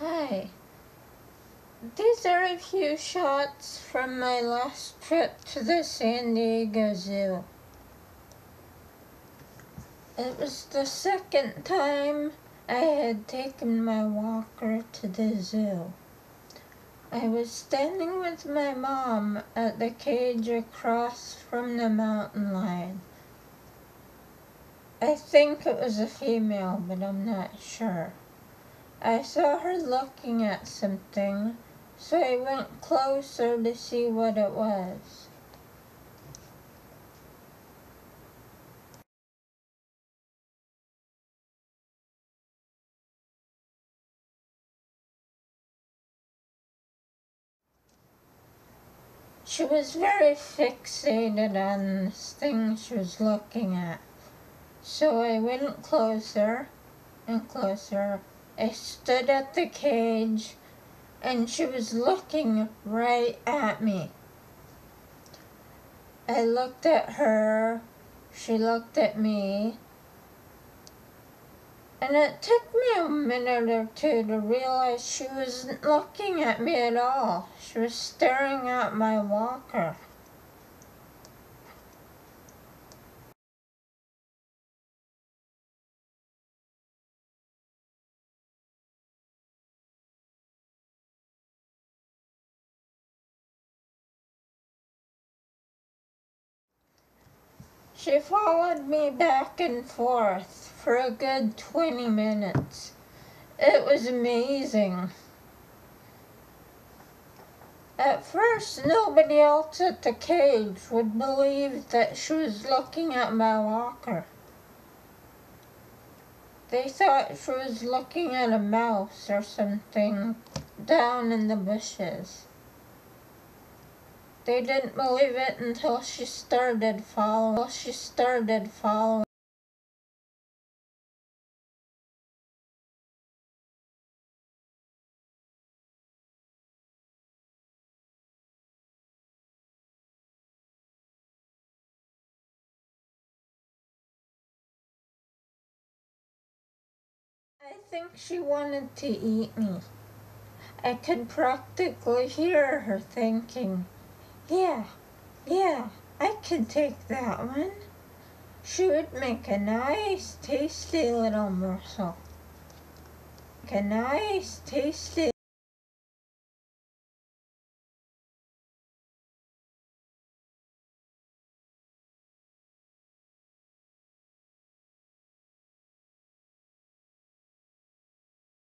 Hi. These are a few shots from my last trip to the San Diego Zoo. It was the second time I had taken my walker to the zoo. I was standing with my mom at the cage across from the mountain lion. I think it was a female, but I'm not sure. I saw her looking at something, so I went closer to see what it was. She was very fixated on this thing she was looking at. So I went closer and closer I stood at the cage and she was looking right at me. I looked at her, she looked at me, and it took me a minute or two to realize she wasn't looking at me at all. She was staring at my walker. She followed me back and forth for a good 20 minutes. It was amazing. At first, nobody else at the cage would believe that she was looking at my locker. They thought she was looking at a mouse or something down in the bushes. They didn't believe it until she started following. She started following. I think she wanted to eat me. I could practically hear her thinking, yeah, yeah, I could take that one. She would make a nice, tasty little morsel. Make a nice, tasty